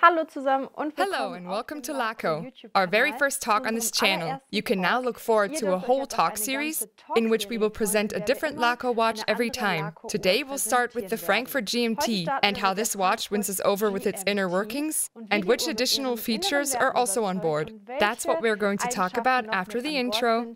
Hallo zusammen und Hello and welcome to LACO, our very first talk on this channel. You can now look forward to a whole talk series in which we will present a different LACO watch every time. Today we'll start with the Frankfurt GMT and how this watch wins us over with its inner workings and which additional features are also on board. That's what we're going to talk about after the intro.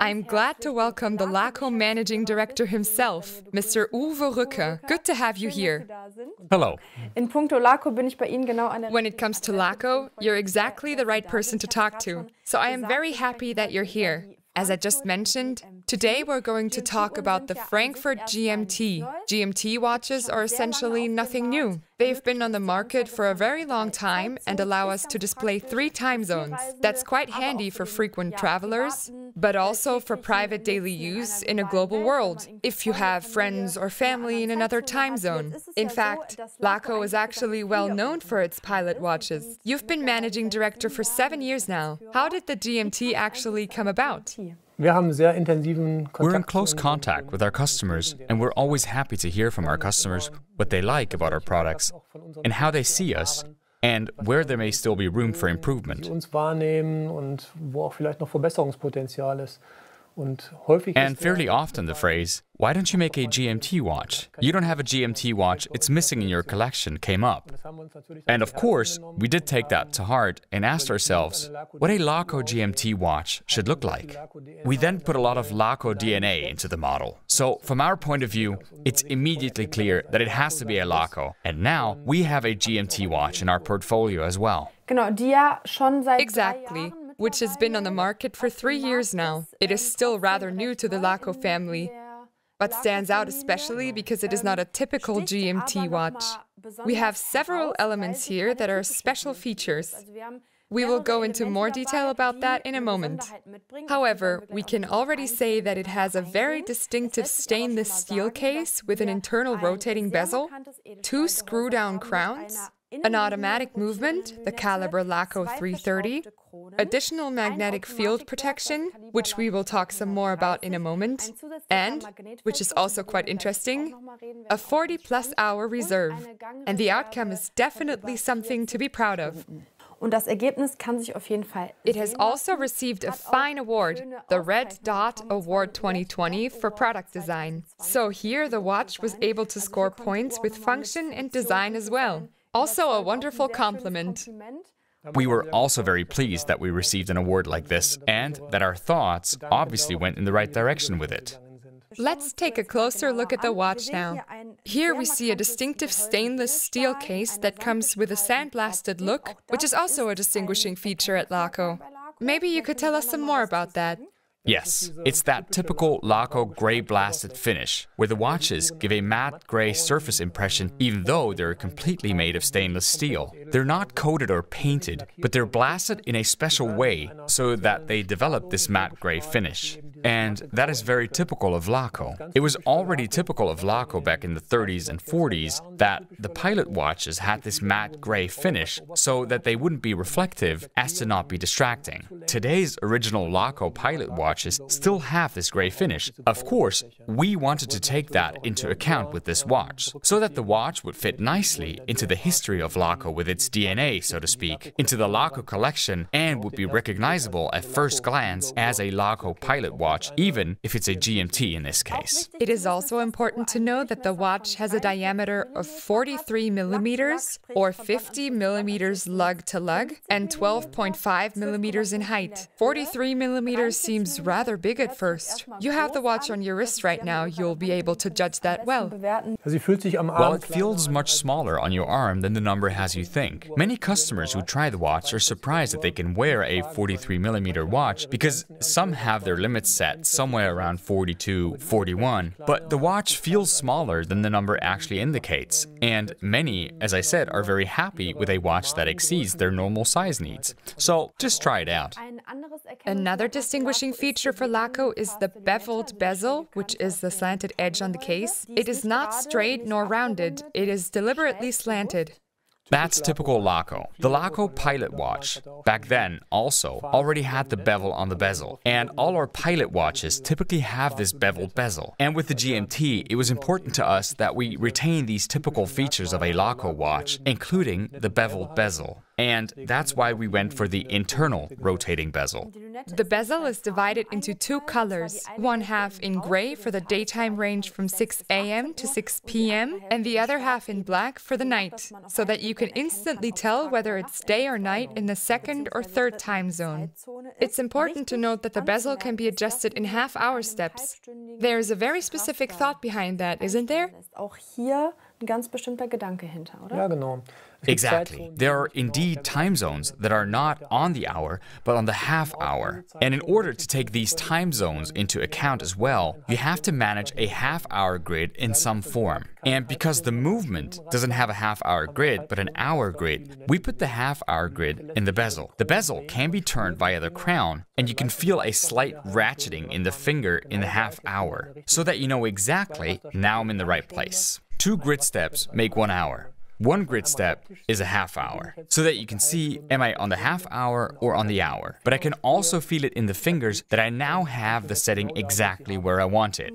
I'm glad to welcome the den LACO managing director himself, Mr. Uwe Rücker. Good to have you here. Sie da sind. Hello. In puncto LACO bin ich bei Ihnen genau an der When it comes to LACO, you're exactly the right person to talk to. So I am very happy that you're here. As I just mentioned, today we're going to talk about the Frankfurt GMT. GMT watches are essentially nothing new. They've been on the market for a very long time and allow us to display three time zones. That's quite handy for frequent travelers, but also for private daily use in a global world, if you have friends or family in another time zone. In fact, LACO is actually well known for its pilot watches. You've been managing director for seven years now. How did the GMT actually come about? Wir haben sehr intensiven Kontakt. We're in close contact with our customers, and we're always happy to hear from our customers what they like about our products and how they see us and where there may still be room for improvement. Uns wahrnehmen und wo auch vielleicht noch Verbesserungspotenzial ist. Und häufig And er fairly often the phrase, why don't you make a GMT watch? You don't have a GMT watch, it's missing in your collection, came up. Das haben wir uns natürlich And of course, we did take that to heart and asked ourselves what a LACO GMT watch should look like. We then put a lot of LACO DNA into the model. So, from our point of view, it's immediately clear that it has to be a LACO. And now we have a GMT watch in our portfolio as well. Genau, die ja schon seit drei Exactly, Jahren which has been on the market for three years now. It is still rather new to the LACO family. but stands out especially because it is not a typical GMT watch. We have several elements here that are special features. We will go into more detail about that in a moment. However, we can already say that it has a very distinctive stainless steel case with an internal rotating bezel, two screw down crowns, an automatic movement, the caliber LACO 330, additional magnetic field protection, which we will talk some more about in a moment, and, which is also quite interesting, a 40 plus hour reserve. And the outcome is definitely something to be proud of. Und das Ergebnis kann sich auf jeden Fall It has also received a fine award, the Red Dot Award 2020 2020 for product design. So here the watch was able to score points with function and design as well. Also a wonderful compliment. We were also very pleased that we received an award like this and that our thoughts obviously went in the right direction with it. Let's take a closer look at the watch now. Here we see a distinctive stainless steel case that comes with a sandblasted look, which is also a distinguishing feature at LACO. Maybe you could tell us some more about that. Yes, it's that typical LACO gray blasted finish, where the watches give a matte gray surface impression even though they're completely made of stainless steel. They're not coated or painted, but they're blasted in a special way so that they develop this matte gray finish. And that is very typical of LACO. It was already typical of LACO back in the 30s and 40s that the pilot watches had this matte gray finish so that they wouldn't be reflective as to not be distracting. Today's original LACO pilot watches still have this gray finish. Of course, we wanted to take that into account with this watch so that the watch would fit nicely into the history of LACO with its DNA, so to speak, into the LACO collection and would be recognizable at first glance as a LACO pilot watch, even if it's a GMT in this case. It is also important to know that the watch has a diameter of 43 millimeters or 50 millimeters lug to lug and 12.5 millimeters in height. 43 millimeters seems rather big at first. You have the watch on your wrist right now, you'll be able to judge that well. bewerten. Sie fühlt sich am Well, it feels much smaller on your arm than the number has you think. Many customers who try the watch are surprised that they can wear a 43mm watch because some have their limits set somewhere around 42, 41. But the watch feels smaller than the number actually indicates. And many, as I said, are very happy with a watch that exceeds their normal size needs. So just try it out. Another distinguishing feature for LACO is the beveled bezel, which is the slanted edge on the case. It is not straight nor rounded, it is deliberately slanted. That's typical Laco. The Laco Pilot Watch, back then also, already had the bevel on the bezel. And all our pilot watches typically have this beveled bezel. And with the GMT, it was important to us that we retain these typical features of a Laco watch, including the beveled bezel. And that's why we went for the internal rotating bezel. The bezel is divided into two colors, one half in gray for the daytime range from 6 a.m. to 6 p.m., and the other half in black for the night, so that you can instantly tell whether it's day or night in the second or third time zone. It's important to note that the bezel can be adjusted in half hour steps. There's a very specific thought behind that, isn't there? Ja, genau. Exactly. There are indeed time zones that are not on the hour, but on the half hour. And in order to take these time zones into account as well, you have to manage a half hour grid in some form. And because the movement doesn't have a half hour grid, but an hour grid, we put the half hour grid in the bezel. The bezel can be turned via the crown, and you can feel a slight ratcheting in the finger in the half hour, so that you know exactly now I'm in the right place. Two grid steps make one hour. One grid step is a half hour, so that you can see am I on the half hour or on the hour. But I can also feel it in the fingers that I now have the setting exactly where I want it.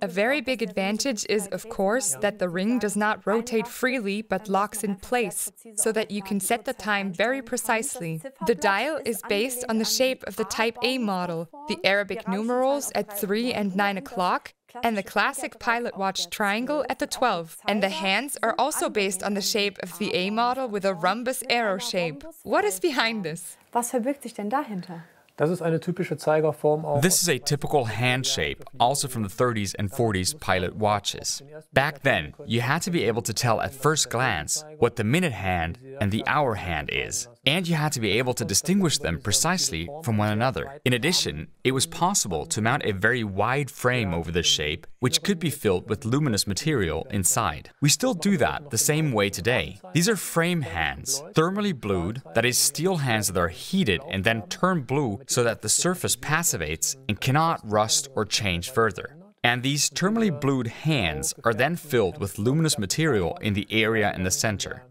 A very big advantage is, of course, that the ring does not rotate freely but locks in place, so that you can set the time very precisely. The dial is based on the shape of the Type A model, the Arabic numerals at 3 and 9 o'clock, and the classic pilot watch triangle at the 12. And the hands are also based on the shape of the A model with a rhombus arrow shape. What is behind this? Was verbirgt sich denn dahinter? Das ist eine typische Zeigerform auch. This is a typical hand shape, also from the 30s and 40s pilot watches. Back then, you had to be able to tell at first glance what the minute hand and the hour hand is, and you had to be able to distinguish them precisely from one another. In addition, it was possible to mount a very wide frame over the shape, which could be filled with luminous material inside. We still do that the same way today. These are frame hands, thermally blued, that is, steel hands that are heated and then turn blue so that the surface passivates and cannot rust or change further. And these thermally blued hands are then filled with luminous material in the area in the center.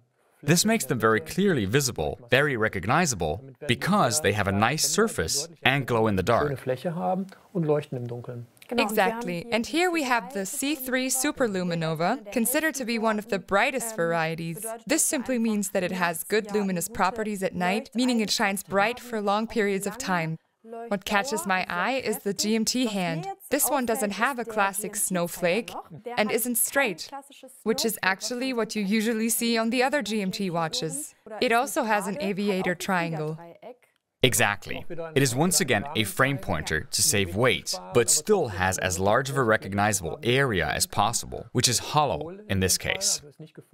This makes them very clearly visible, very recognizable, because they have a nice surface and glow in the dark. Fläche haben und leuchten im Dunkeln. Exactly. And here we have the C3 Superluminova, considered to be one of the brightest varieties. This simply means that it has good luminous properties at night, meaning it shines bright for long periods of time. What catches my eye is the GMT hand. This one doesn't have a classic snowflake and isn't straight, which is actually what you usually see on the other GMT watches. It also has an aviator triangle. Exactly. It is once again a frame pointer to save weight, but still has as large of a recognizable area as possible, which is hollow in this case.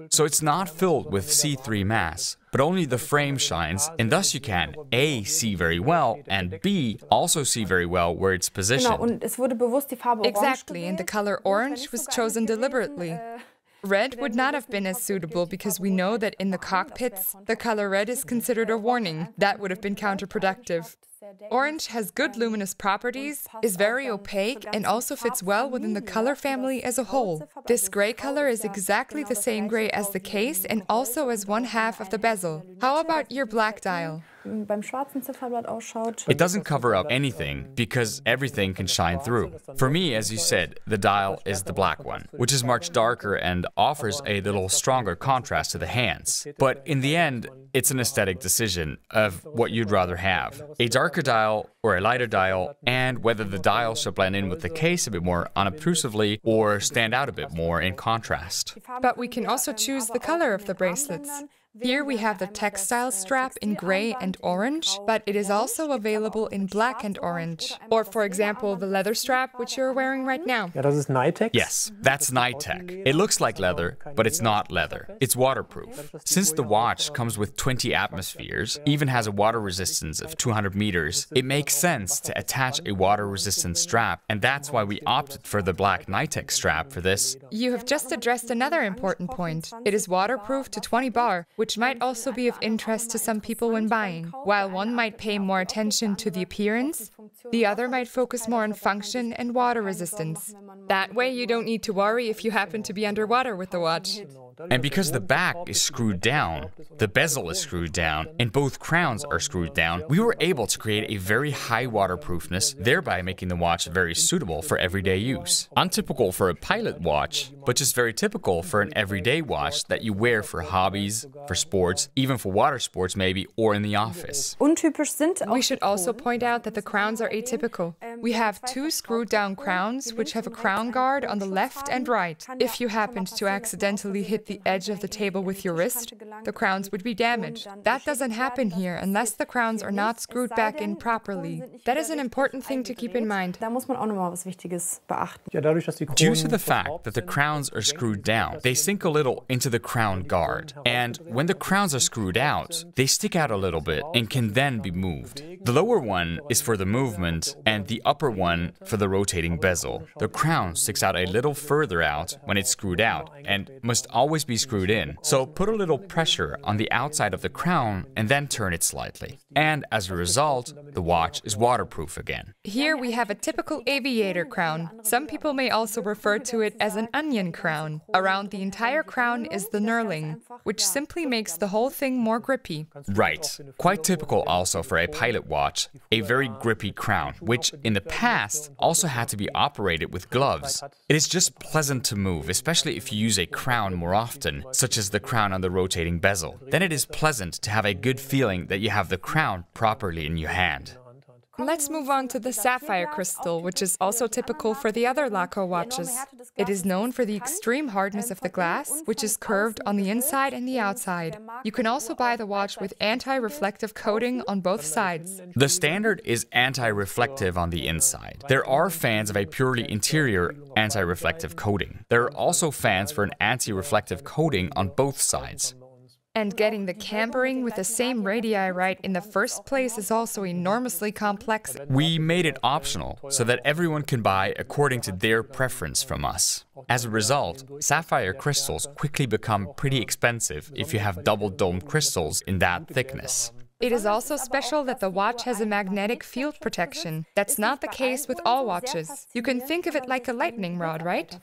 So it's not filled with C3 mass, but only the frame shines, and thus you can A. see very well, and B. also see very well where it's positioned. und es wurde bewusst die Farbe Orange Exactly, and the color orange was chosen deliberately. Äh, Red would not have been as suitable because we know that in the cockpits, the color red is considered a warning. That would have been counterproductive. Orange has good luminous properties, is very opaque, and also fits well within the color family as a whole. This gray color is exactly the same gray as the case and also as one half of the bezel. How about your black dial? Beim schwarzen Zifferblatt ausschaut. It doesn't cover up anything because everything can shine through. For me, as you said, the dial is the black one, which is much darker and offers a little stronger contrast to the hands. But in the end, it's an aesthetic decision of what you'd rather have a darker dial or a lighter dial, and whether the dial should blend in with the case a bit more unobtrusively or stand out a bit more in contrast. But we can also choose the color of the bracelets. Here we have the textile strap in gray and orange, but it is also available in black and orange. Or, for example, the leather strap, which you're wearing right now. Ja, das ist Nitex. Yes, that's Nitex. It looks like leather, but it's not leather. It's waterproof. Since the watch comes with 20 atmospheres, even has a water resistance of 200 meters, it makes sense to attach a water resistant strap, and that's why we opted for the black Nitex strap for this. You have just addressed another important point. It is waterproof to 20 bar, which might also be of interest to some people when buying. While one might pay more attention to the appearance, the other might focus more on function and water resistance. That way, you don't need to worry if you happen to be underwater with the watch. And because the back is screwed down, the bezel is screwed down, and both crowns are screwed down, we were able to create a very high waterproofness, thereby making the watch very suitable for everyday use. Untypical for a pilot watch, but just very typical for an everyday watch that you wear for hobbies, for sports, even for water sports maybe, or in the office. We should also point out that the crowns are atypical. We have two screwed down crowns, which have a crown guard on the left and right. If you happened to accidentally hit the edge of the table with your wrist, the crowns would be damaged. That doesn't happen here unless the crowns are not screwed back in properly. That is an important thing to keep in mind. Da muss man auch noch mal was Wichtiges beachten. Ja, dadurch, dass die Due to the fact that the crowns are screwed down, they sink a little into the crown guard. And when the crowns are screwed out, they stick out a little bit and can then be moved. The lower one is for the movement, and the upper one for the rotating bezel. The crown sticks out a little further out when it's screwed out and must always be screwed in. So put a little pressure on the outside of the crown and then turn it slightly. And as a result, the watch is waterproof again. Here we have a typical aviator crown. Some people may also refer to it as an onion crown. Around the entire crown is the knurling, which simply makes the whole thing more grippy. Right. Quite typical also for a pilot watch, a very grippy crown, which in the past also had to be operated with gloves. It is just pleasant to move, especially if you use a crown more often, such as the crown on the rotating bezel. Then it is pleasant to have a good feeling that you have the crown properly in your hand. Let's move on to the sapphire crystal, which is also typical for the other Laco watches. It is known for the extreme hardness of the glass, which is curved on the inside and the outside. You can also buy the watch with anti-reflective coating on both sides. The standard is anti-reflective on the inside. There are fans of a purely interior anti-reflective coating. There are also fans for an anti-reflective coating on both sides. And getting the cambering with the same radii right in the first place is also enormously complex. We made it optional so that everyone can buy according to their preference from us. As a result, sapphire crystals quickly become pretty expensive if you have double domed crystals in that thickness. It is also special that the watch has a magnetic field protection. That's not the case with all watches. You can think of it like a lightning rod, right?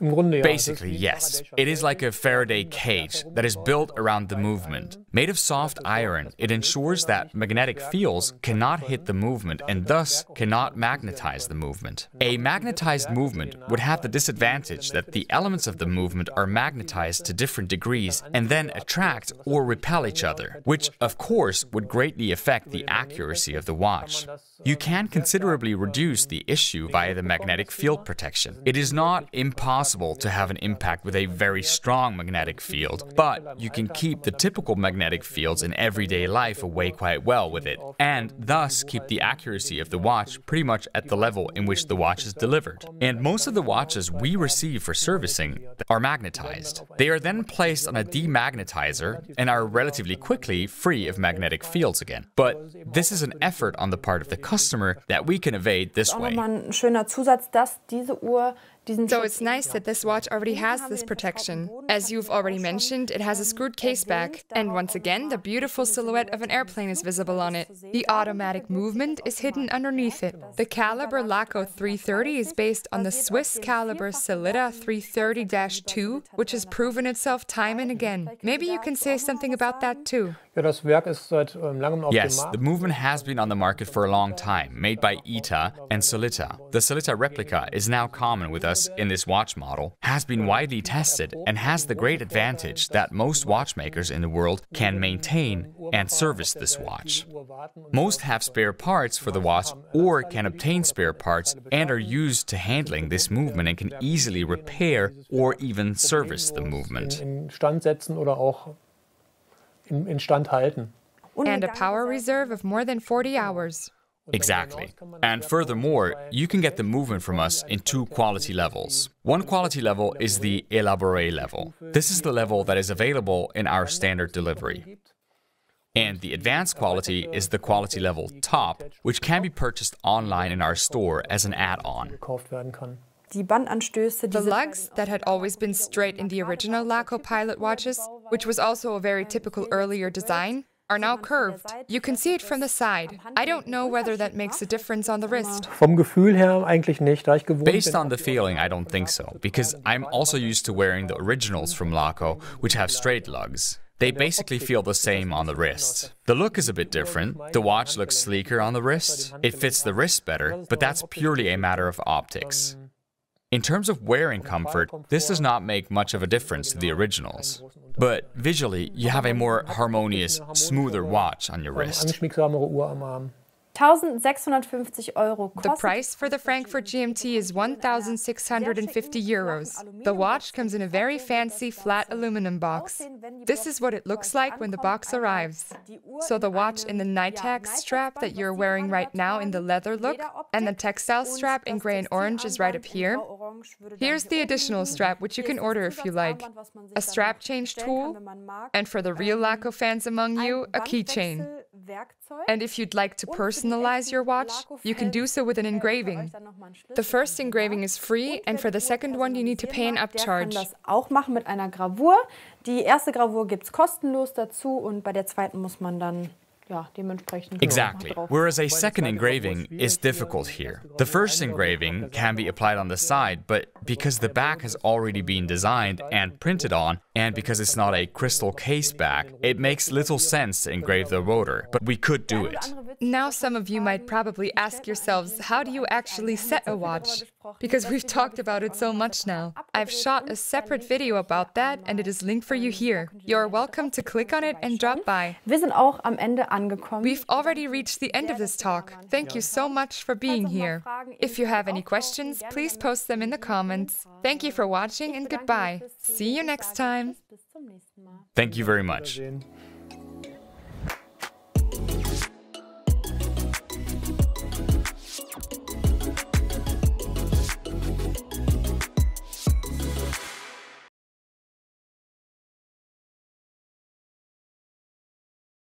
Vorstellen, oder? Im Grunde ja. Basically, yes. It is like a Faraday cage that is built around the movement. Made of soft iron, it ensures that magnetic fields cannot hit the movement and thus cannot magnetize the movement. A magnetized movement would have the disadvantage that the elements of the movement are magnetized to different degrees and then attract or repel each other, which of course would greatly affect the accuracy of the watch. You can considerably reduce the issue via the magnetic field protection. It is not impossible to have an impact with a very strong magnetic field, but you can keep the typical magnetic fields in everyday life away quite well with it, and thus keep the accuracy of the watch pretty much at the level in which the watch is delivered. And most of the watches we receive for servicing are magnetized. They are then placed on a demagnetizer and are relatively quickly free of magnetic fields again. But this is an effort on the part of the customer that we can evade this way. Nochmal ein schöner Zusatz, dass diese Uhr diesen So it's nice that this watch already has this protection. As you've already mentioned, it has a screwed case back, and once again, the beautiful silhouette of an airplane is visible on it. The automatic movement is hidden underneath it. The caliber Laco 330 is based on the Swiss caliber Sellita 330-2, which has proven itself time and again. Maybe you can say something about that too. Ja, das Werk ist seit ähm, Yes, the movement has been on the market for a long time, made by ETA and Sellita. The Sellita replica is now common with us in this watch model, has been widely tested, and has the great advantage that most watchmakers in the world can maintain and service this watch. Most have spare parts for the watch or can obtain spare parts and are used to handling this movement and can easily repair or even service the movement. In Stand setzen oder auch in, in Stand halten. And a power reserve of more than 40 hours. Exactly. And furthermore, you can get the movement from us in two quality levels. One quality level is the Elaboré level. This is the level that is available in our standard delivery. And the advanced quality is the quality level top, which can be purchased online in our store as an add on. gekauft werden kann. Die Bandanstöße, The lugs that had always been straight in the original Laco pilot watches, which was also a very typical earlier design, are now curved. You can see it from the side. I don't know whether that makes a difference on the wrist. Vom Gefühl her eigentlich nicht, da ich gewohnt Based on the feeling, I don't think so, because I'm also used to wearing the originals from Laco, which have straight lugs. They basically feel the same on the wrist. The look is a bit different. The watch looks sleeker on the wrist. It fits the wrist better, but that's purely a matter of optics. In terms of wearing comfort, this does not make much of a difference to the originals. But visually, you have a more harmonious, smoother watch on your wrist. Angeschmiegsamere Uhr am Arm. 1650 Euro The price for the Frankfurt GMT is 1,650 euros. The watch comes in a very fancy flat aluminum box. This is what it looks like when the box arrives. So the watch in the Nitex strap that you're wearing right now in the leather look, and the textile strap in gray and orange is right up here. Here's the additional strap, which you can order if you like. A strap change tool, and for the real Laco fans among you, a keychain. And if you'd like to personalize your watch, you can do so with an engraving. The first engraving is free, and for the second one, you need to pay an upcharge. das auch machen mit einer Gravur. Die erste Gravur gibt es kostenlos dazu und bei der zweiten muss man dann Exactly. Whereas a second engraving is difficult here. The first engraving can be applied on the side, but because the back has already been designed and printed on, and because it's not a crystal case back, it makes little sense to engrave the rotor, but we could do it. Now, some of you might probably ask yourselves, how do you actually set a watch? Because we've talked about it so much now. I've shot a separate video about that, and it is linked for you here. You're welcome to click on it and drop by. Wir sind auch am Ende angekommen. We've already reached the end of this talk. Thank you so much for being here. If you have any questions, please post them in the comments. Thank you for watching and goodbye. See you next time. Bis zum nächsten Mal. Thank you very much. Sehen.